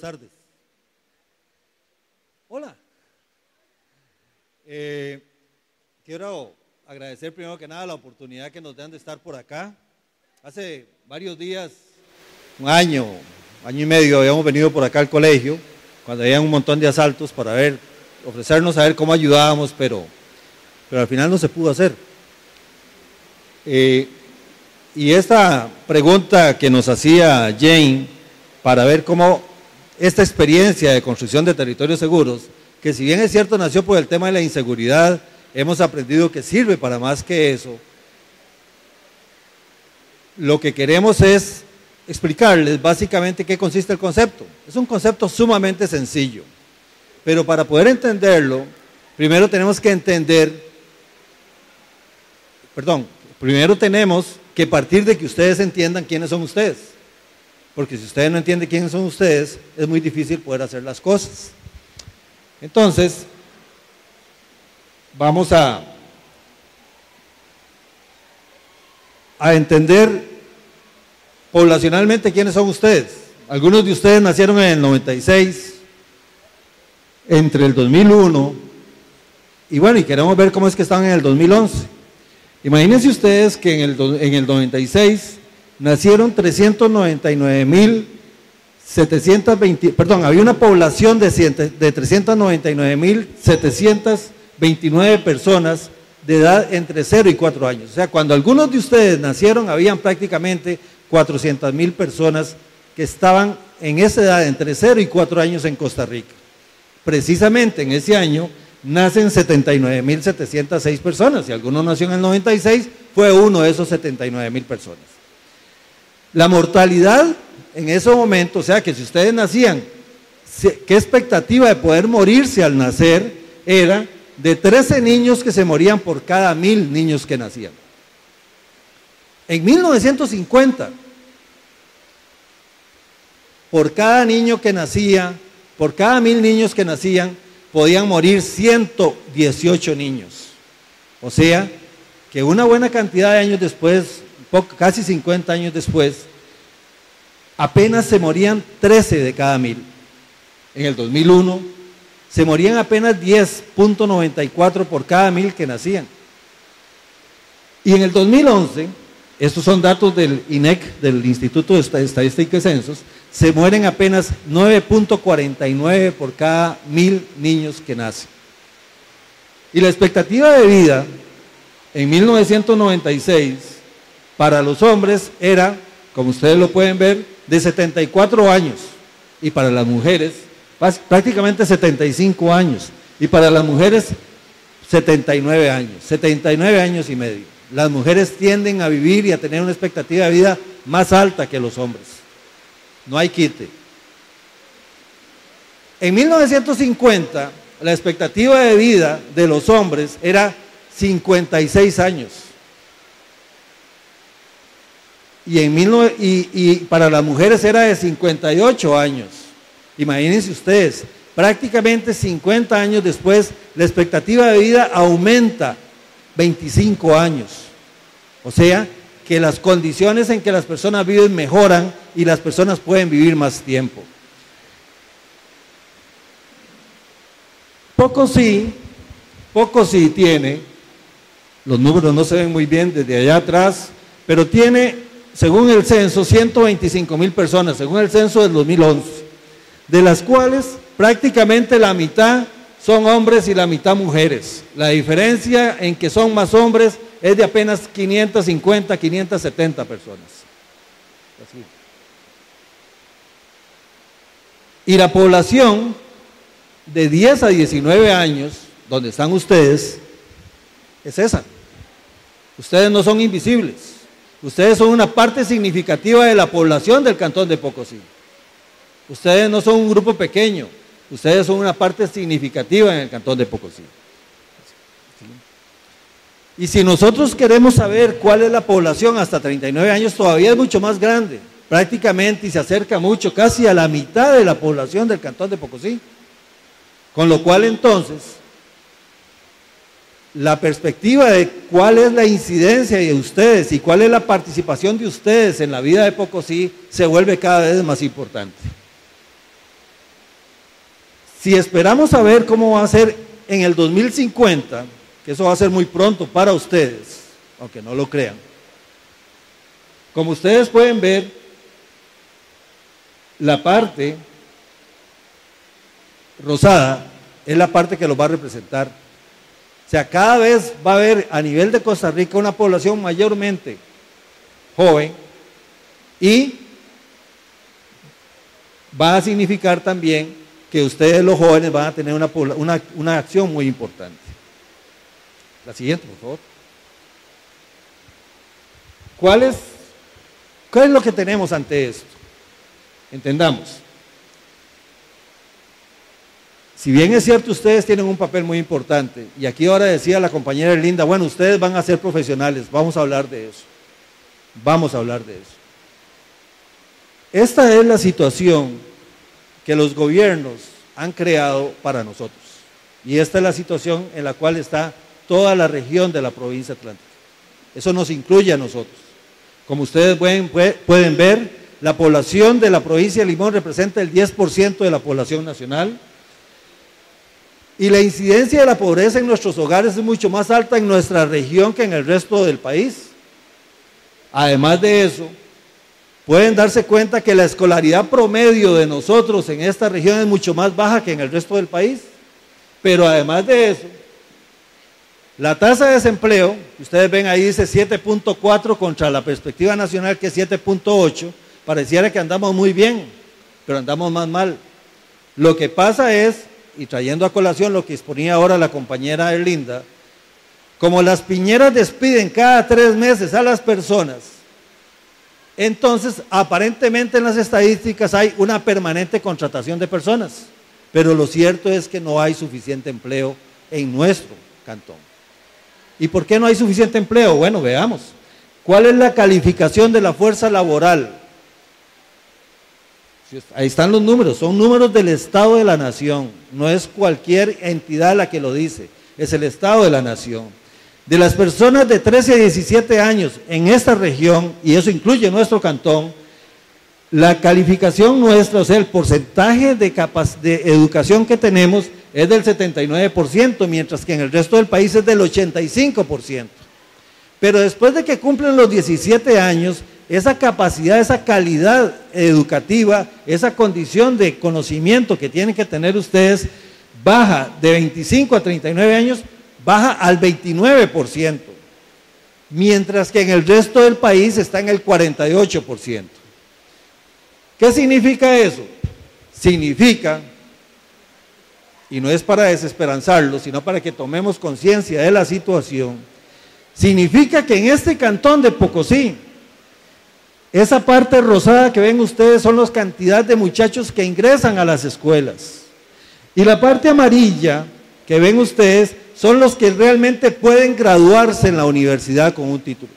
tardes. Hola. Eh, quiero agradecer primero que nada la oportunidad que nos dan de estar por acá. Hace varios días, un año, año y medio, habíamos venido por acá al colegio, cuando había un montón de asaltos para ver, ofrecernos a ver cómo ayudábamos, pero, pero al final no se pudo hacer. Eh, y esta pregunta que nos hacía Jane para ver cómo esta experiencia de construcción de territorios seguros, que si bien es cierto nació por el tema de la inseguridad, hemos aprendido que sirve para más que eso. Lo que queremos es explicarles básicamente qué consiste el concepto. Es un concepto sumamente sencillo, pero para poder entenderlo, primero tenemos que entender, perdón, primero tenemos que partir de que ustedes entiendan quiénes son ustedes. Porque si ustedes no entienden quiénes son ustedes, es muy difícil poder hacer las cosas. Entonces, vamos a, a entender poblacionalmente quiénes son ustedes. Algunos de ustedes nacieron en el 96, entre el 2001, y bueno, y queremos ver cómo es que están en el 2011. Imagínense ustedes que en el, en el 96 nacieron 399.720, perdón, había una población de, de 399.729 personas de edad entre 0 y 4 años. O sea, cuando algunos de ustedes nacieron, habían prácticamente 400.000 personas que estaban en esa edad entre 0 y 4 años en Costa Rica. Precisamente en ese año nacen 79.706 personas. Si alguno nació en el 96, fue uno de esos 79.000 personas. La mortalidad en ese momento, o sea que si ustedes nacían, qué expectativa de poder morirse al nacer era de 13 niños que se morían por cada mil niños que nacían. En 1950, por cada niño que nacía, por cada mil niños que nacían, podían morir 118 niños. O sea, que una buena cantidad de años después casi 50 años después, apenas se morían 13 de cada mil. En el 2001 se morían apenas 10.94 por cada mil que nacían. Y en el 2011, estos son datos del INEC, del Instituto de Estadística y Censos, se mueren apenas 9.49 por cada mil niños que nacen. Y la expectativa de vida en 1996 para los hombres era, como ustedes lo pueden ver, de 74 años y para las mujeres prácticamente 75 años y para las mujeres 79 años, 79 años y medio. Las mujeres tienden a vivir y a tener una expectativa de vida más alta que los hombres. No hay quite. En 1950, la expectativa de vida de los hombres era 56 años. Y, en y, para las mujeres era de 58 años. Imagínense ustedes, prácticamente 50 años después, la expectativa de vida aumenta 25 años. O sea, que las condiciones en que las personas viven mejoran y las personas pueden vivir más tiempo. Poco sí, poco sí tiene, los números no se ven muy bien desde allá atrás, pero tiene según el censo, 125 mil personas, según el censo del 2011, de las cuales prácticamente la mitad son hombres y la mitad mujeres. La diferencia en que son más hombres es de apenas 550, 570 personas. Y la población de 10 a 19 años, donde están ustedes, es esa. Ustedes no son invisibles. Ustedes son una parte significativa de la población del cantón de Pocosí. Ustedes no son un grupo pequeño, ustedes son una parte significativa en el cantón de Pocosí. Y si nosotros queremos saber cuál es la población hasta 39 años, todavía es mucho más grande, prácticamente y se acerca mucho, casi a la mitad de la población del cantón de Pocosí. Con lo cual entonces, la perspectiva de cuál es la incidencia de ustedes y cuál es la participación de ustedes en la vida de Pocosí se vuelve cada vez más importante. Si esperamos a ver cómo va a ser en el 2050, que eso va a ser muy pronto para ustedes, aunque no lo crean, como ustedes pueden ver, la parte rosada es la parte que los va a representar. O sea, cada vez va a haber a nivel de Costa Rica una población mayormente joven y va a significar también que ustedes los jóvenes van a tener una, una, acción muy importante. La siguiente, por favor. ¿Cuál es, ¿Qué es lo que tenemos ante esto? Entendamos. Si bien es cierto, ustedes tienen un papel muy importante, y aquí ahora decía la compañera Linda, bueno, ustedes van a ser profesionales, vamos a hablar de eso. Vamos a hablar de eso. Esta es la situación que los gobiernos han creado para nosotros. Y esta es la situación en la cual está toda la región de la provincia atlántica. Eso nos incluye a nosotros. Como ustedes pueden, pueden ver, la población de la provincia de Limón representa el 10% de la población nacional. Y la incidencia de la pobreza en nuestros hogares es mucho más alta en nuestra región que en el resto del país. Además de eso, pueden darse cuenta que la escolaridad promedio de nosotros en esta región es mucho más baja que en el resto del país. Pero además de eso, la tasa de desempleo, ustedes ven ahí dice 7.4 contra la perspectiva nacional que es 7.8, pareciera que andamos muy bien, pero andamos más mal. Lo que pasa es, y trayendo a colación lo que exponía ahora la compañera Erlinda, como las piñeras despiden cada tres meses a las personas, entonces aparentemente en las estadísticas hay una permanente contratación de personas, pero lo cierto es que no hay suficiente empleo en nuestro cantón. ¿Y por qué no hay suficiente empleo? Bueno, veamos. ¿Cuál es la calificación de la fuerza laboral? Ahí están los números, son números del Estado de la Nación, no es cualquier entidad la que lo dice, es el Estado de la Nación. De las personas de 13 a 17 años en esta región, y eso incluye nuestro cantón, la calificación nuestra, o sea, el porcentaje de, de educación que tenemos es del 79%, mientras que en el resto del país es del 85%. Pero después de que cumplen los 17 años, esa capacidad, esa calidad educativa, esa condición de conocimiento que tienen que tener ustedes, baja de 25 a 39 años baja al 29%, mientras que en el resto del país está en el 48%. ¿Qué significa eso? Significa, y no es para desesperanzarlo, sino para que tomemos conciencia de la situación, significa que en este cantón de Pocosí, esa parte rosada que ven ustedes son las cantidades de muchachos que ingresan a las escuelas. Y la parte amarilla que ven ustedes son los que realmente pueden graduarse en la universidad con un título.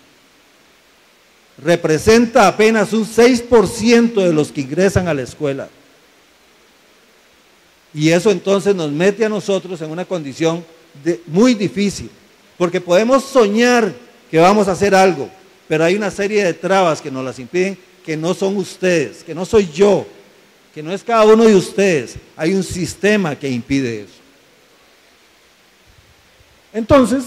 Representa apenas un 6% de los que ingresan a la escuela. Y eso entonces nos mete a nosotros en una condición muy difícil, porque podemos soñar que vamos a hacer algo, pero hay una serie de trabas que nos las impiden, que no son ustedes, que no soy yo, que no es cada uno de ustedes. Hay un sistema que impide eso. Entonces,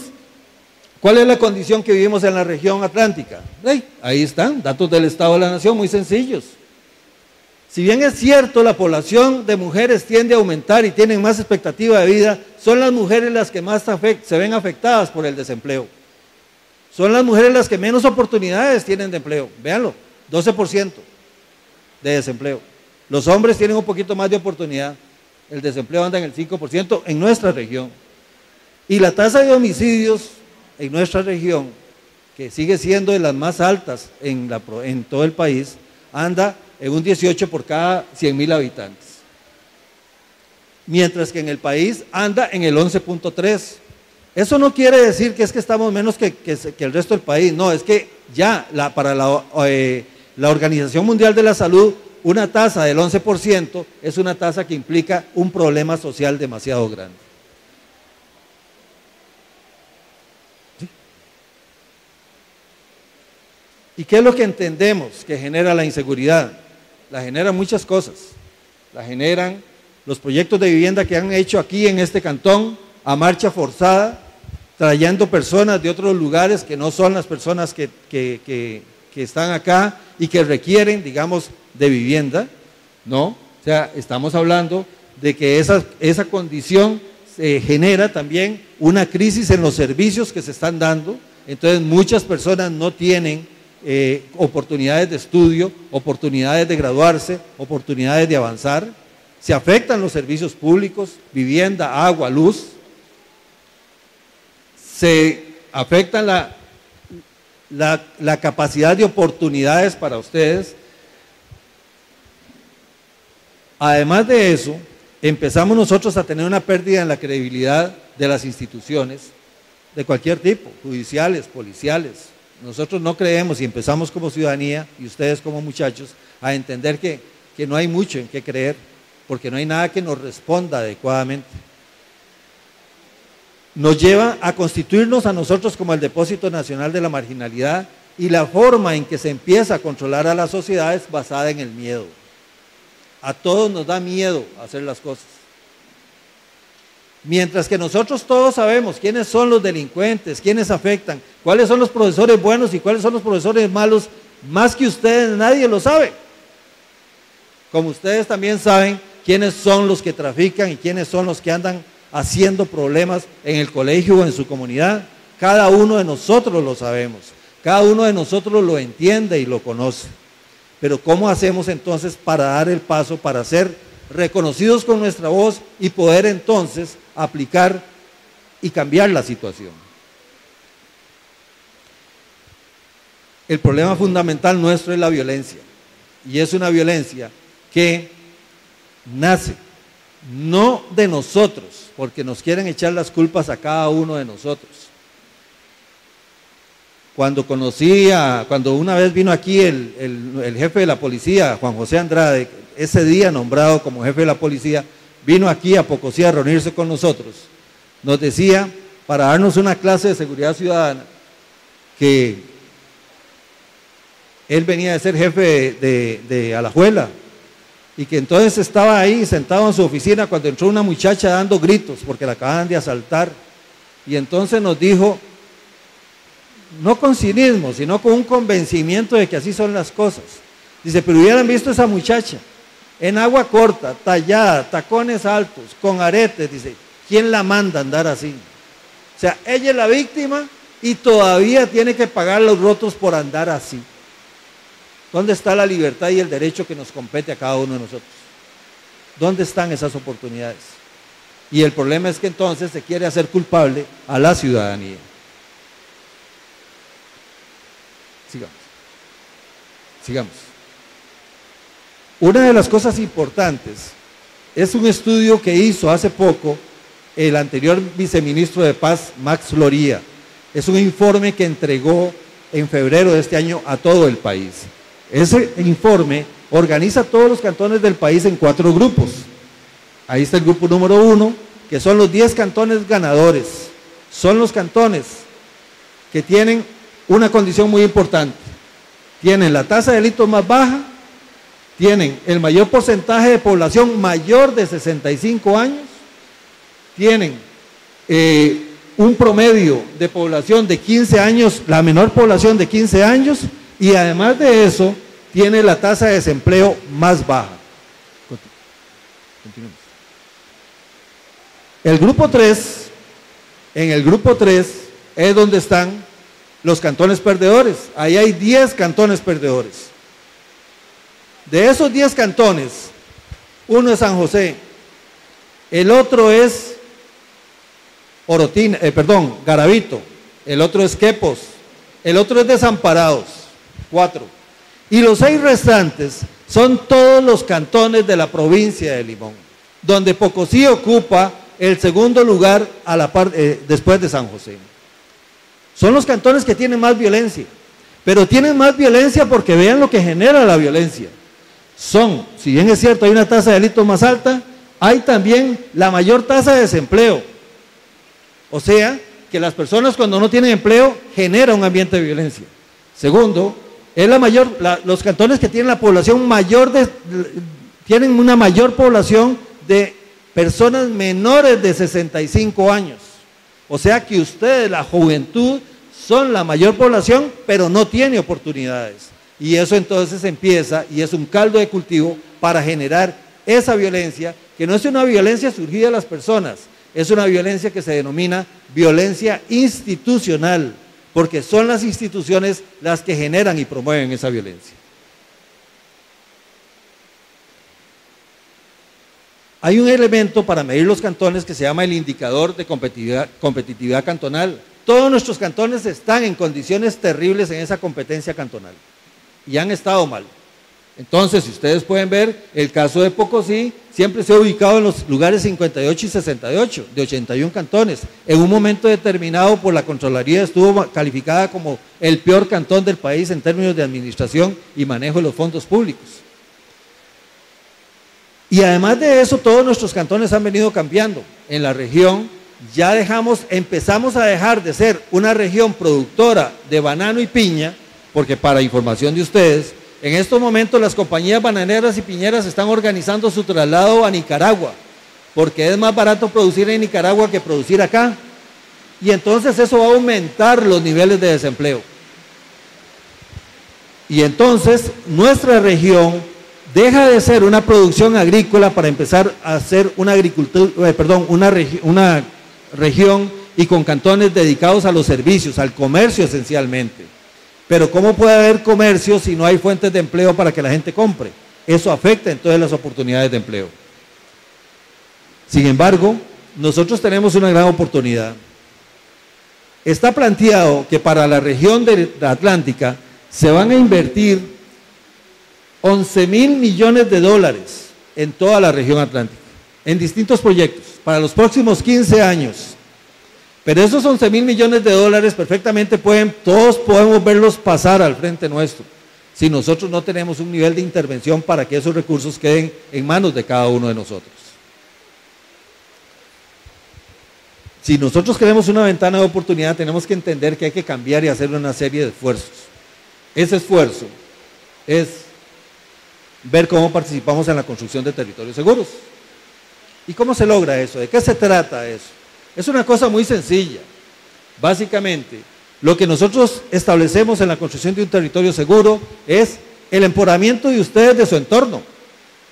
¿cuál es la condición que vivimos en la región atlántica? ahí están, datos del Estado de la Nación muy sencillos. Si bien es cierto, la población de mujeres tiende a aumentar y tienen más expectativa de vida, son las mujeres las que más se ven afectadas por el desempleo. Son las mujeres las que menos oportunidades tienen de empleo. Véanlo, 12% de desempleo. Los hombres tienen un poquito más de oportunidad. El desempleo anda en el 5% en nuestra región. Y la tasa de homicidios en nuestra región, que sigue siendo de las más altas en, todo el país, anda en un 18 por cada 100 mil habitantes. Mientras que en el país anda en el 11.3. Eso no quiere decir que es que estamos menos que, el resto del país, no, es que ya para la, eh, la Organización Mundial de la Salud, una tasa del 11% es una tasa que implica un problema social demasiado grande. ¿Y qué es lo que entendemos que genera la inseguridad? La generan muchas cosas. La generan los proyectos de vivienda que han hecho aquí en este cantón a marcha forzada, trayendo personas de otros lugares que no son las personas que, que están acá y que requieren, digamos, de vivienda, ¿no? O sea, estamos hablando de que esa, esa condición se genera también una crisis en los servicios que se están dando, entonces muchas personas no tienen eh, oportunidades de estudio, oportunidades de graduarse, oportunidades de avanzar, se afectan los servicios públicos, vivienda, agua, luz, se afectan la, la, la capacidad de oportunidades para ustedes. Además de eso, empezamos nosotros a tener una pérdida en la credibilidad de las instituciones de cualquier tipo, judiciales, policiales. Nosotros no creemos y empezamos como ciudadanía y ustedes como muchachos a entender que, que no hay mucho en qué creer, porque no hay nada que nos responda adecuadamente. Nos lleva a constituirnos a nosotros como el depósito nacional de la marginalidad y la forma en que se empieza a controlar a la sociedad es basada en el miedo. A todos nos da miedo hacer las cosas. Mientras que nosotros todos sabemos quiénes son los delincuentes, quiénes afectan, cuáles son los profesores buenos y cuáles son los profesores malos, más que ustedes nadie lo sabe. Como ustedes también saben quiénes son los que trafican y quiénes son los que andan haciendo problemas en el colegio o en su comunidad. Cada uno de nosotros lo sabemos. Cada uno de nosotros lo entiende y lo conoce. Pero ¿cómo hacemos entonces para dar el paso, para ser reconocidos con nuestra voz y poder entonces aplicar y cambiar la situación? El problema fundamental nuestro es la violencia. Y es una violencia que nace no de nosotros, porque nos quieren echar las culpas a cada uno de nosotros, cuando conocí a, cuando una vez vino aquí el, jefe de la policía, Juan José Andrade, ese día nombrado como jefe de la policía, vino aquí a Pocosí a reunirse con nosotros. Nos decía, para darnos una clase de seguridad ciudadana, que él venía de ser jefe de, de Alajuela y que entonces estaba ahí sentado en su oficina cuando entró una muchacha dando gritos porque la acaban de asaltar. Y entonces nos dijo, no con cinismo, sino con un convencimiento de que así son las cosas. Dice, pero hubieran visto esa muchacha en agua corta, tallada, tacones altos, con aretes, dice, ¿quién la manda a andar así? O sea, ella es la víctima y todavía tiene que pagar los rotos por andar así. ¿Dónde está la libertad y el derecho que nos compete a cada uno de nosotros? ¿Dónde están esas oportunidades? Y el problema es que entonces se quiere hacer culpable a la ciudadanía. Sigamos. Sigamos. Una de las cosas importantes es un estudio que hizo hace poco el anterior viceministro de Paz, Max Loría. Es un informe que entregó en febrero de este año a todo el país. Ese informe organiza todos los cantones del país en cuatro grupos. Ahí está el grupo número uno, que son los 10 cantones ganadores. Son los cantones que tienen una condición muy importante. Tienen la tasa de delitos más baja, tienen el mayor porcentaje de población mayor de 65 años, tienen eh, un promedio de población de 15 años, la menor población de 15 años, y además de eso, tiene la tasa de desempleo más baja. El grupo 3, en el grupo 3 es donde están los cantones perdedores. Ahí hay 10 cantones perdedores. De esos 10 cantones, uno es San José, el otro es Orotina, eh, perdón, Garavito, el otro es Quepos, el otro es Desamparados, cuatro. Y los seis restantes son todos los cantones de la provincia de Limón, donde Pocosí ocupa el segundo lugar a la eh, después de San José. Son los cantones que tienen más violencia, pero tienen más violencia porque vean lo que genera la violencia. Son, si bien es cierto, hay una tasa de delito más alta, hay también la mayor tasa de desempleo. O sea, que las personas cuando no tienen empleo genera un ambiente de violencia. Segundo, es la mayor, los cantones que tienen la población mayor de, tienen una mayor población de personas menores de 65 años. O sea que ustedes, la juventud, son la mayor población, pero no tiene oportunidades. Y eso entonces empieza y es un caldo de cultivo para generar esa violencia, que no es una violencia surgida de las personas, es una violencia que se denomina violencia institucional, porque son las instituciones las que generan y promueven esa violencia. Hay un elemento para medir los cantones que se llama el indicador de competitividad, cantonal. Todos nuestros cantones están en condiciones terribles en esa competencia cantonal y han estado mal. Entonces, si ustedes pueden ver, el caso de Pocosí siempre se ha ubicado en los lugares 58 y 68 de 81 cantones. En un momento determinado por la Contraloría estuvo calificada como el peor cantón del país en términos de administración y manejo de los fondos públicos. Y además de eso, todos nuestros cantones han venido cambiando. En la región ya dejamos, empezamos a dejar de ser una región productora de banano y piña, porque para información de ustedes, en estos momentos las compañías bananeras y piñeras están organizando su traslado a Nicaragua, porque es más barato producir en Nicaragua que producir acá. Y entonces eso va a aumentar los niveles de desempleo. Y entonces nuestra región deja de ser una producción agrícola para empezar a ser una agricultura, eh, perdón, una, una región y con cantones dedicados a los servicios, al comercio esencialmente. Pero ¿cómo puede haber comercio si no hay fuentes de empleo para que la gente compre? Eso afecta entonces las oportunidades de empleo. Sin embargo, nosotros tenemos una gran oportunidad. Está planteado que para la región de la Atlántica se van a invertir 11 mil millones de dólares en toda la región atlántica, en distintos proyectos, para los próximos 15 años. Pero esos 11 mil millones de dólares perfectamente pueden, todos podemos verlos pasar al frente nuestro, si nosotros no tenemos un nivel de intervención para que esos recursos queden en manos de cada uno de nosotros. Si nosotros queremos una ventana de oportunidad, tenemos que entender que hay que cambiar y hacer una serie de esfuerzos. Ese esfuerzo es ver cómo participamos en la construcción de territorios seguros. ¿Y cómo se logra eso? ¿De qué se trata eso? Es una cosa muy sencilla. Básicamente, lo que nosotros establecemos en la construcción de un territorio seguro es el empoderamiento de ustedes de su entorno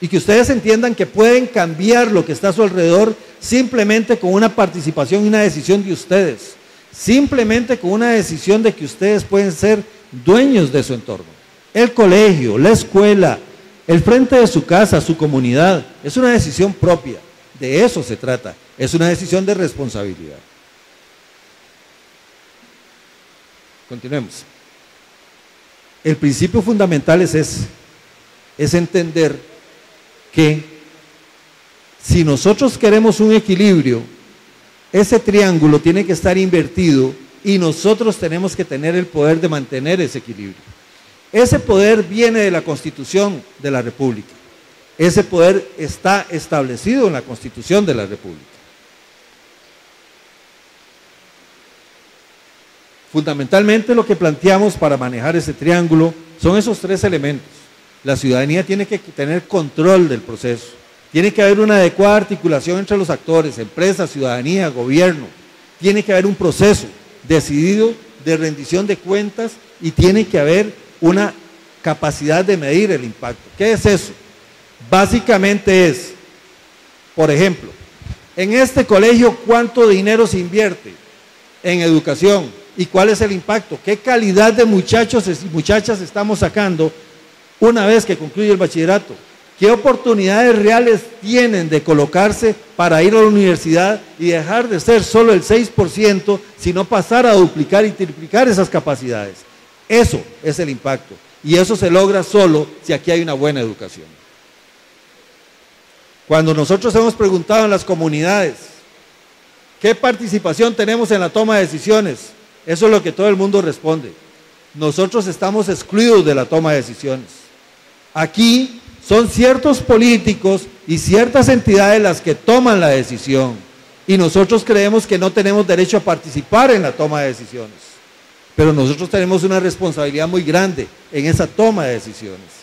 y que ustedes entiendan que pueden cambiar lo que está a su alrededor simplemente con una participación y una decisión de ustedes, simplemente con una decisión de que ustedes pueden ser dueños de su entorno. El colegio, la escuela, el frente de su casa, su comunidad, es una decisión propia. De eso se trata. Es una decisión de responsabilidad. Continuemos. El principio fundamental es ese, es entender que si nosotros queremos un equilibrio, ese triángulo tiene que estar invertido y nosotros tenemos que tener el poder de mantener ese equilibrio. Ese poder viene de la Constitución de la República. Ese poder está establecido en la Constitución de la República. Fundamentalmente lo que planteamos para manejar ese triángulo son esos tres elementos. La ciudadanía tiene que tener control del proceso. Tiene que haber una adecuada articulación entre los actores, empresa, ciudadanía, gobierno. Tiene que haber un proceso decidido de rendición de cuentas y tiene que haber una capacidad de medir el impacto. ¿Qué es eso? Básicamente es, por ejemplo, en este colegio, ¿cuánto dinero se invierte en educación? y cuál es el impacto, qué calidad de muchachos y muchachas estamos sacando una vez que concluye el bachillerato, qué oportunidades reales tienen de colocarse para ir a la universidad y dejar de ser solo el 6%, sino pasar a duplicar y triplicar esas capacidades. Eso es el impacto. Y eso se logra solo si aquí hay una buena educación. Cuando nosotros hemos preguntado en las comunidades, ¿qué participación tenemos en la toma de decisiones? Eso es lo que todo el mundo responde. Nosotros estamos excluidos de la toma de decisiones. Aquí son ciertos políticos y ciertas entidades las que toman la decisión. Y nosotros creemos que no tenemos derecho a participar en la toma de decisiones. Pero nosotros tenemos una responsabilidad muy grande en esa toma de decisiones.